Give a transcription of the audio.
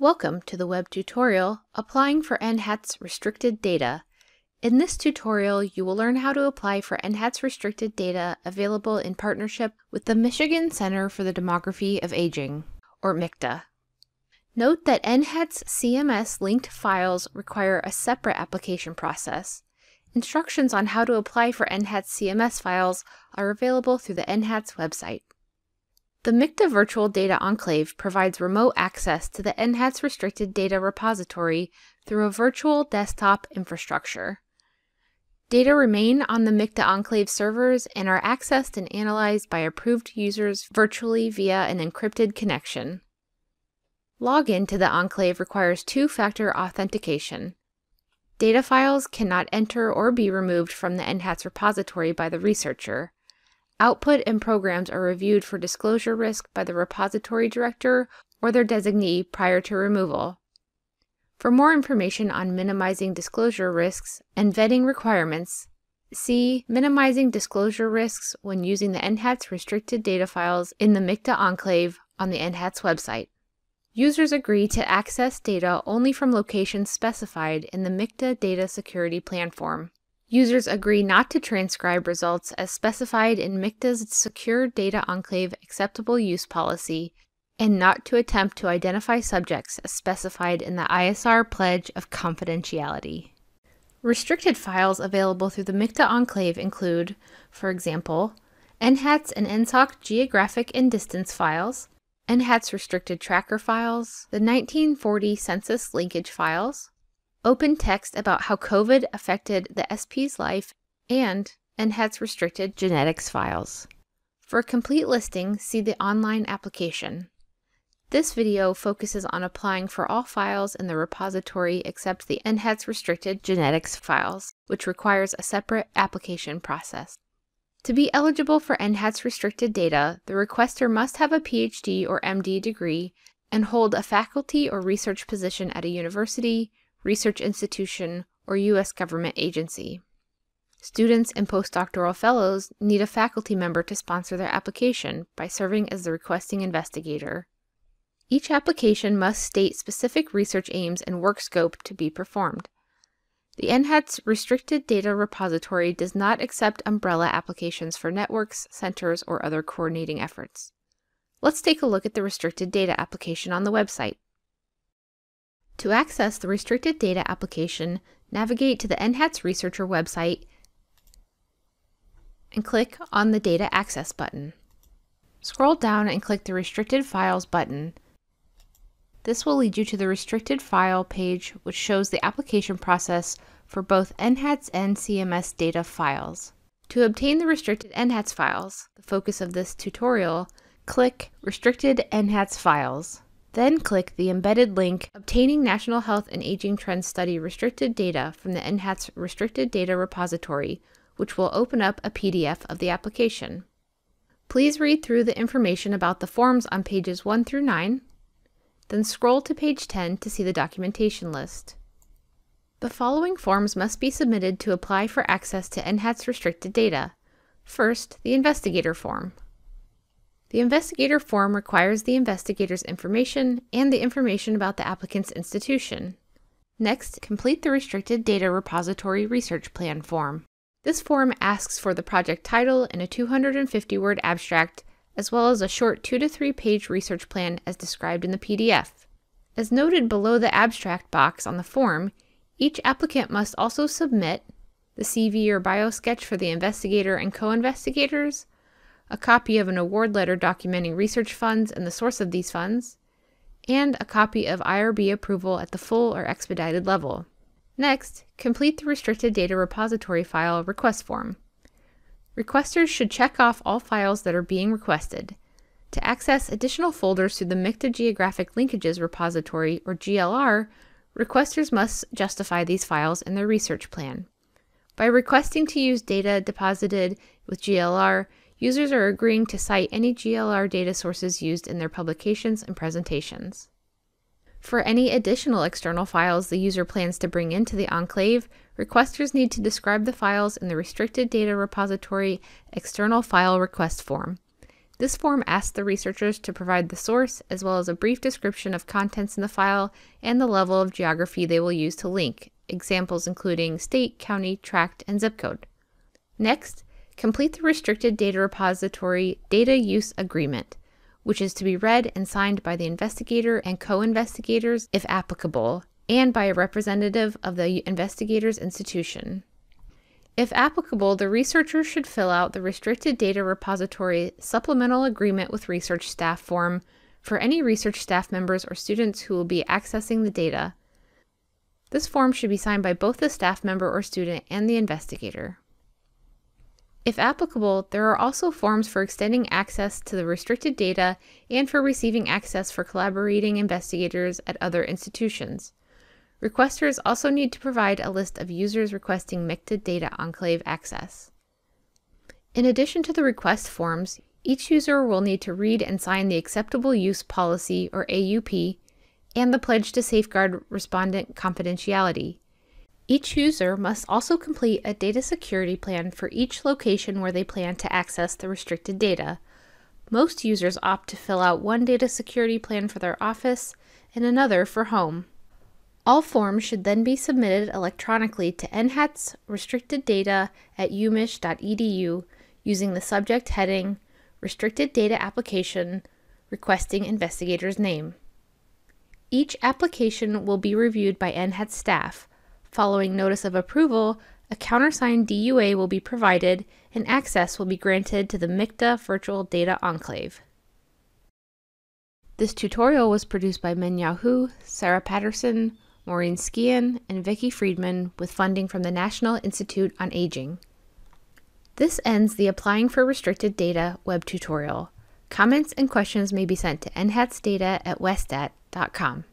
Welcome to the web tutorial Applying for NHATS Restricted Data. In this tutorial, you will learn how to apply for NHATS restricted data available in partnership with the Michigan Center for the Demography of Aging, or MiCDA. Note that NHATS CMS linked files require a separate application process. Instructions on how to apply for NHATS CMS files are available through the NHATS website. The MiCDA Virtual Data Enclave provides remote access to the NHATS Restricted Data Repository through a virtual desktop infrastructure. Data remain on the MiCDA Enclave servers and are accessed and analyzed by approved users virtually via an encrypted connection. Login to the Enclave requires two-factor authentication. Data files cannot enter or be removed from the NHATS repository by the researcher. Output and programs are reviewed for disclosure risk by the repository director or their designee prior to removal. For more information on minimizing disclosure risks and vetting requirements, see Minimizing Disclosure Risks when using the NHATS restricted data files in the MiCDA Enclave on the NHATS website. Users agree to access data only from locations specified in the MiCDA Data Security Plan form. Users agree not to transcribe results as specified in MiCDA's Secure Data Enclave Acceptable Use Policy and not to attempt to identify subjects as specified in the ISR Pledge of Confidentiality. Restricted files available through the MiCDA Enclave include, for example, NHATS and NSOC geographic and distance files, NHATS restricted tracker files, the 1940 census linkage files, open text about how COVID affected the SP's life, and NHATS restricted genetics files. For a complete listing, see the online application. This video focuses on applying for all files in the repository except the NHATS restricted genetics files, which requires a separate application process. To be eligible for NHATS restricted data, the requester must have a PhD or MD degree and hold a faculty or research position at a university, research institution, or U.S. government agency. Students and postdoctoral fellows need a faculty member to sponsor their application by serving as the requesting investigator. Each application must state specific research aims and work scope to be performed. The NHATS Restricted Data Repository does not accept umbrella applications for networks, centers, or other coordinating efforts. Let's take a look at the restricted data application on the website. To access the restricted data application, navigate to the NHATS Researcher website and click on the Data Access button. Scroll down and click the Restricted Files button. This will lead you to the Restricted File page, which shows the application process for both NHATS and CMS data files. To obtain the restricted NHATS files, the focus of this tutorial, click Restricted NHATS Files. Then click the embedded link Obtaining National Health and Aging Trends Study Restricted Data from the NHATS Restricted Data Repository, which will open up a PDF of the application. Please read through the information about the forms on pages 1 through 9, then scroll to page 10 to see the documentation list. The following forms must be submitted to apply for access to NHATS restricted data. First, the investigator form. The investigator form requires the investigator's information and the information about the applicant's institution. Next, complete the Restricted Data Repository Research Plan form. This form asks for the project title and a 250 word abstract, as well as a short 2 to 3 page research plan as described in the PDF. As noted below the abstract box on the form, each applicant must also submit the CV or bio sketch for the investigator and co investigators, a copy of an award letter documenting research funds and the source of these funds, and a copy of IRB approval at the full or expedited level. Next, complete the Restricted Data Repository File request form. Requesters should check off all files that are being requested. To access additional folders through the MiCDA Geographic Linkages Repository, or GLR, requesters must justify these files in their research plan. By requesting to use data deposited with GLR, users are agreeing to cite any GLR data sources used in their publications and presentations. For any additional external files the user plans to bring into the enclave, requesters need to describe the files in the Restricted Data Repository External File Request form. This form asks the researchers to provide the source as well as a brief description of contents in the file and the level of geography they will use to link, examples including state, county, tract, and zip code. Next, complete the Restricted Data Repository Data Use Agreement, which is to be read and signed by the investigator and co-investigators if applicable, and by a representative of the investigator's institution. If applicable, the researcher should fill out the Restricted Data Repository Supplemental Agreement with Research Staff form for any research staff members or students who will be accessing the data. This form should be signed by both the staff member or student and the investigator. If applicable, there are also forms for extending access to the restricted data and for receiving access for collaborating investigators at other institutions. Requesters also need to provide a list of users requesting MiCDA Data Enclave access. In addition to the request forms, each user will need to read and sign the Acceptable Use Policy, or AUP, and the Pledge to Safeguard Respondent Confidentiality. Each user must also complete a data security plan for each location where they plan to access the restricted data. Most users opt to fill out one data security plan for their office and another for home. All forms should then be submitted electronically to NHATS restricted data at umich.edu using the subject heading Restricted Data Application requesting investigator's name. Each application will be reviewed by NHATS staff. Following notice of approval, a countersigned DUA will be provided and access will be granted to the MiCDA Virtual Data Enclave. This tutorial was produced by Min Hu, Sarah Patterson, Maureen Skehan, and Vicki Freedman with funding from the National Institute on Aging. This ends the Applying for Restricted Data web tutorial. Comments and questions may be sent to nhatsdata at westat.com.